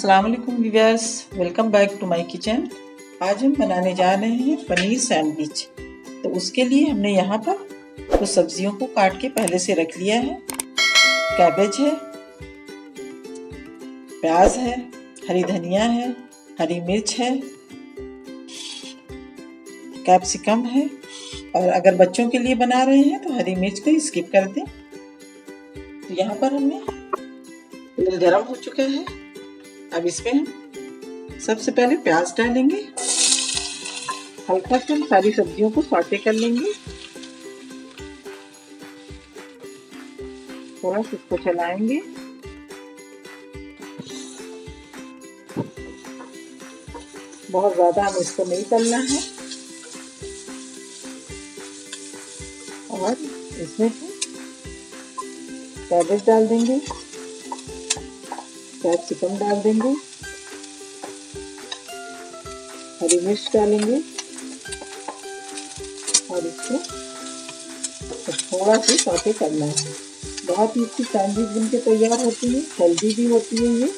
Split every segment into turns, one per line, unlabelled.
अस्सलाम वालेकुम viewers welcome back to my kitchen आज हम बनाने जा रहे हैं पनीर सैंडविच तो उसके लिए हमने यहाँ पर कुछ सब्जियों को काट के पहले से रख लिया है। कैबेज है, प्याज है, हरी धनिया है, हरी मिर्च है कैप्सिकम है। और अगर बच्चों के लिए बना रहे हैं तो हरी मिर्च को स्किप कर दें। तो यहाँ पर हमने तेल गरम हो चुका है। अब इसमें हम सबसे पहले प्याज डालेंगे। हल्का से हम सारी सब्जियों को सौटे कर लेंगे। थोड़ा सा इसको चलाएँगे। बहुत ज़्यादा हमें इसको नहीं तलना है। और इसमें कैबेज डाल देंगे। कैप्सिकम डाल देंगे। हरी मिर्च डालेंगे। और इसको थोड़ा सा सौते करना है। बहुत ही अच्छी सैंडविच बन के तैयार होती है, हेल्दी भी होती है ये।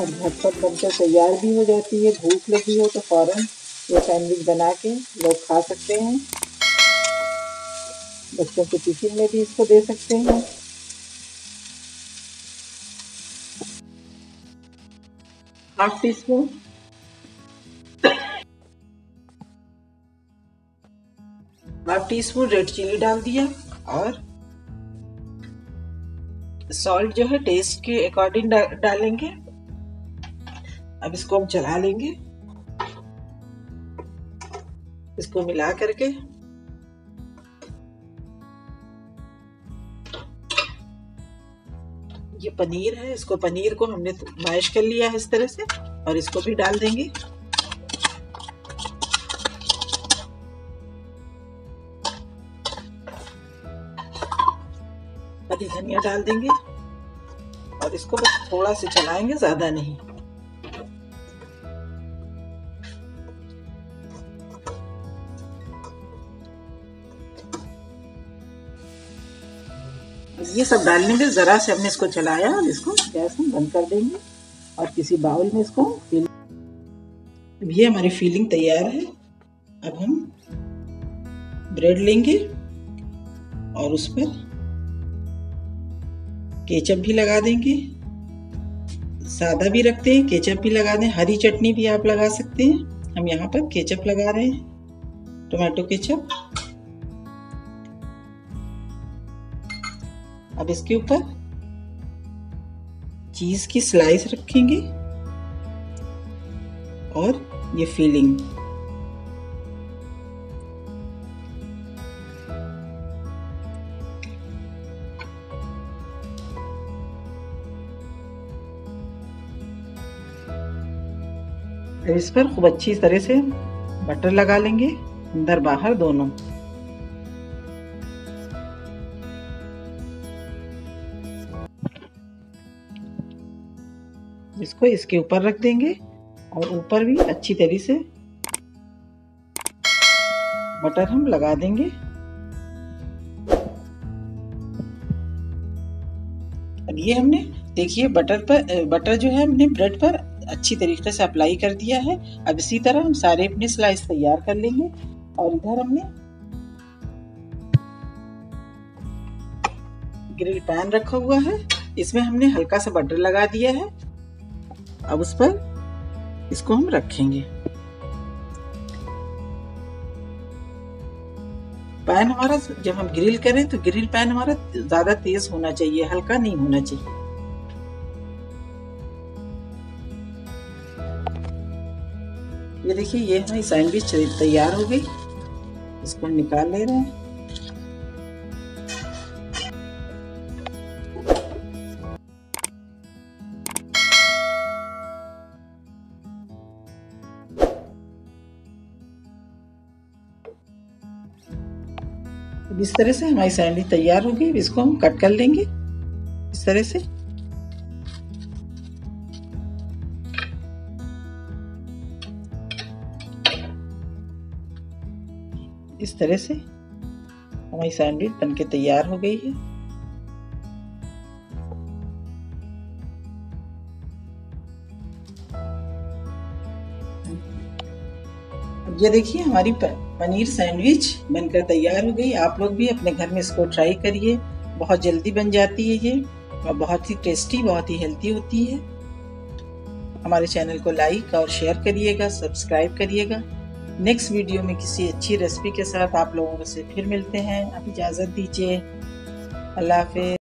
और झटपट बनकर तैयार भी हो जाती है। भूख लगी हो तो फ़ौरन ये सैंडविच बना के लोग खा सकते हैं। बच्चों के टिफ़िन में भी इसको दे सकते हैं। Half teaspoon half teaspoon red chilli डाल दिया और सॉल्ट जो है टेस्ट के अकॉर्डिंग डा, डालेंगे। अब इसको हम चला लेंगे। इसको मिला करके ये पनीर है, इसको पनीर को हमने मैश कर लिया है इस तरह से, और इसको भी डाल देंगे। धनिया डाल देंगे, और इसको बस थोड़ा से चलाएँगे, ज़्यादा नहीं। ये सब डालने में ज़रा से हमने इसको चलाया और इसको गैस में बंद कर देंगे। और किसी बाउल में इसको फिल ये हमारी फीलिंग तैयार है। अब हम ब्रेड लेंगे और उस पर केचप भी लगा देंगे। सादा भी रखते हैं, केचप भी लगा दें। हरी चटनी भी आप लगा सकते हैं। हम यहाँ पर केचप लगा रहे हैं। Tomato ketchup. अब इसके ऊपर चीज़ की स्लाइस रखेंगे और ये फीलिंग इस पर खूब अच्छी तरह से बटर लगा लेंगे अंदर बाहर दोनों। इसको इसके ऊपर रख देंगे और ऊपर भी अच्छी तरह से बटर हम लगा देंगे। अब ये हमने, देखिए, बटर पर बटर जो है हमने ब्रेड पर अच्छी तरीके से अप्लाई कर दिया है। अब इसी तरह हम सारे अपने स्लाइस तैयार कर लेंगे और इधर हमने ग्रिल पैन रखा हुआ है। इसमें हमने हल्का सा बटर लगा दिया है। अब उस पर इसको हम रखेंगे। पैन हमारा जब हम ग्रिल करें तो ग्रिल पैन हमारा ज़्यादा तेज होना चाहिए, हल्का नहीं होना चाहिए। ये देखिए, ये हमारी सैंडविच तैयार हो गई। इसको निकाल ले रहे हैं। अब इस तरह से हमारी सैंडविच तैयार होगी गई इसको हम कट कर लेंगे। इस तरह से। इस तरह से हमारी सैंडविच बनके तैयार हो गई है। ये देखिए हमारी पनीर सैंडविच बनकर तैयार हो गई। आप लोग भी अपने घर में इसको ट्राई करिए। बहुत जल्दी बन जाती है ये और बहुत ही टेस्टी बहुत ही हेल्थी होती है। हमारे चैनल को लाइक और शेयर करिएगा सब्सक्राइब करिएगा। नेक्स्ट वीडियो में किसी अच्छी रेसिपी के साथ आप लोगों से फिर मिलते हैं। आप इजाज़त दीजिए। अल्लाह हाफिज।